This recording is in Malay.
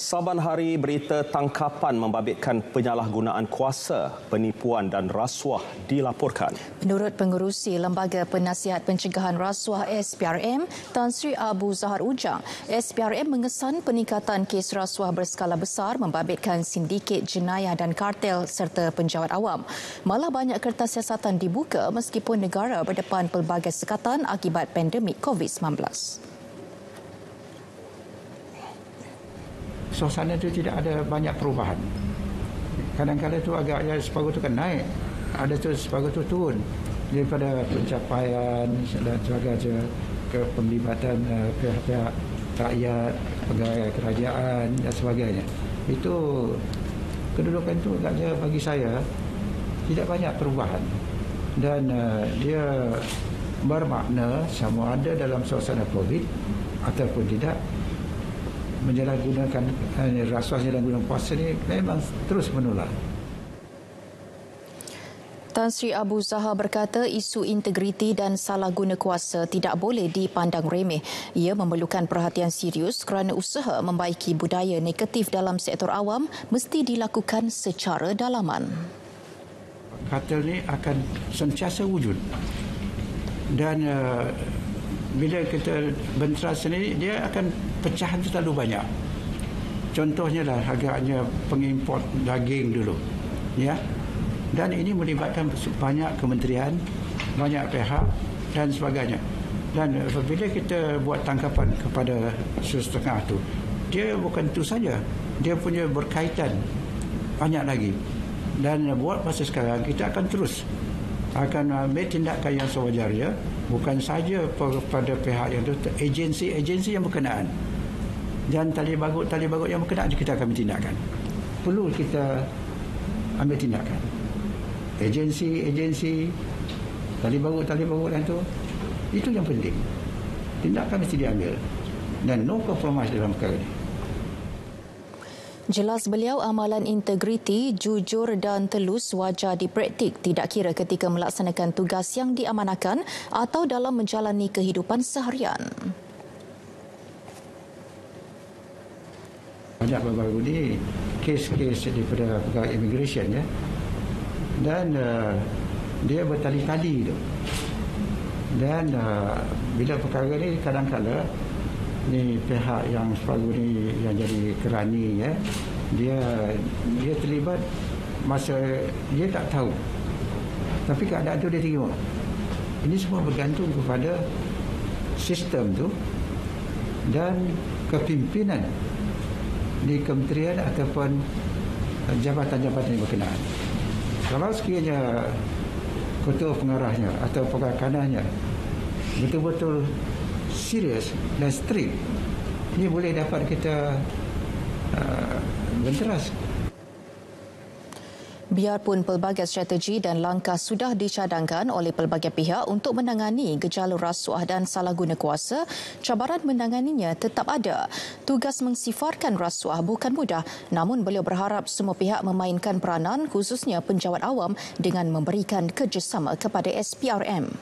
Saban hari berita tangkapan membabitkan penyalahgunaan kuasa, penipuan dan rasuah dilaporkan. Menurut pengurusi Lembaga Penasihat Pencegahan Rasuah SPRM, Tan Sri Abu Zahar Ujang, SPRM mengesan peningkatan kes rasuah berskala besar membabitkan sindiket jenayah dan kartel serta penjawat awam. Malah banyak kertas siasatan dibuka meskipun negara berdepan pelbagai sekatan akibat pandemik COVID-19. Suasana itu tidak ada banyak perubahan. Kadang-kadang itu agak ya separuh itu kan naik, ada tu separuh itu turun daripada pencapaian dan sebagainya ke penglibatan uh, pihak-pihak rakyat, pegawai kerajaan dan sebagainya. Itu kedudukan itu agaknya bagi saya tidak banyak perubahan dan uh, dia bermakna sama ada dalam suasana COVID ataupun tidak menyalahgunakan eh, rasuah menyalahgunakan puasa ini memang terus menular. Tan Sri Abu Zahar berkata isu integriti dan salah guna kuasa tidak boleh dipandang remeh. Ia memerlukan perhatian serius kerana usaha membaiki budaya negatif dalam sektor awam mesti dilakukan secara dalaman. Kartel ini akan sentiasa wujud dan uh, bila kita bentera sendiri dia akan pecahan terlalu banyak. Contohnya lah agaknya pengimport daging dulu ya. Dan ini melibatkan banyak kementerian banyak pihak dan sebagainya. Dan apabila kita buat tangkapan kepada setengah itu dia bukan itu saja. Dia punya berkaitan banyak lagi. Dan buat masa sekarang kita akan terus akan ambil tindakan yang sewajarnya bukan saja pada pihak yang itu agensi-agensi yang berkenaan. Dan tali bagut tali bagut yang berkenaan kita akan tindakan. Perlu kita ambil tindakan. Agensi-agensi tali bagut tali bagut yang itu itu yang penting. Tindakan mesti diambil. Dan no compromise dalam perkara ini Jelas beliau amalan integriti, jujur dan telus wajar dipraktik tidak kira ketika melaksanakan tugas yang diamanahkan atau dalam menjalani kehidupan seharian. Banyak baru-baru ini kes-kes daripada pegawai immigration ya. Dan uh, dia bertali-tali tu. Dan uh, bila perkara ni kadang-kadang ni pihak yang separuh ni yang jadi kerani ya. Dia dia terlibat masa dia tak tahu. Tapi keadaan tu dia tengok ini semua bergantung kepada sistem tu dan kepimpinan di kementerian ataupun jabatan-jabatan yang berkenaan. Kalau sekiranya ketua pengarahnya atau pengakanannya betul-betul serius dan strict ini boleh dapat kita uh, benteras Biarpun pelbagai strategi dan langkah sudah dicadangkan oleh pelbagai pihak untuk menangani gejala rasuah dan salah guna kuasa, cabaran menanganinya tetap ada. Tugas mensifarkan rasuah bukan mudah, namun beliau berharap semua pihak memainkan peranan khususnya penjawat awam dengan memberikan kerjasama kepada SPRM.